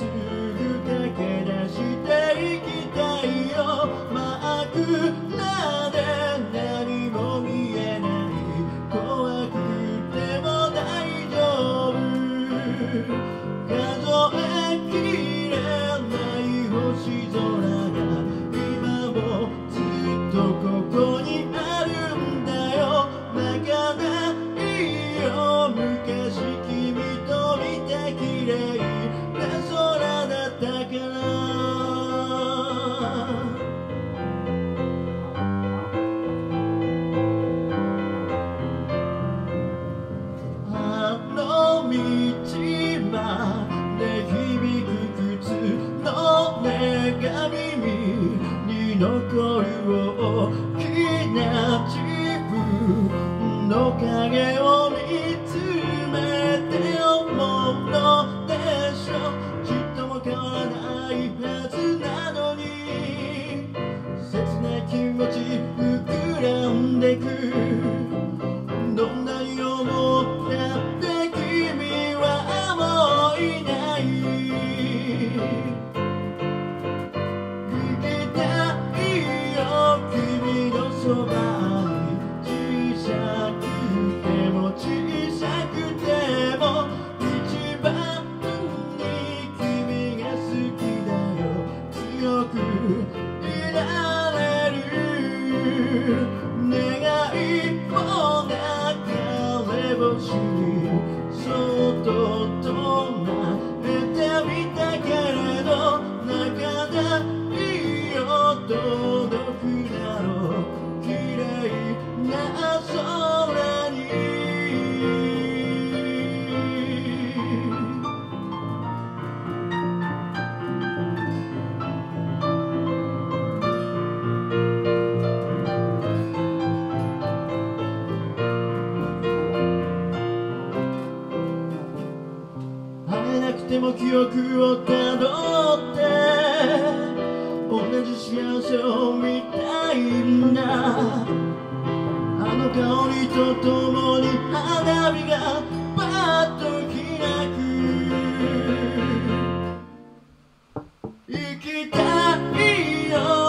to 残る大きな自分の影を見つめて思うのでしょ。うきっとも変わらないはずなのに。切ない気持ち膨らんでく。願いを流れ星にそっと会えなくても記憶をたどって同じ幸せを見たいんだ。あの香りとともに花火がパッと開く。生きたいよ。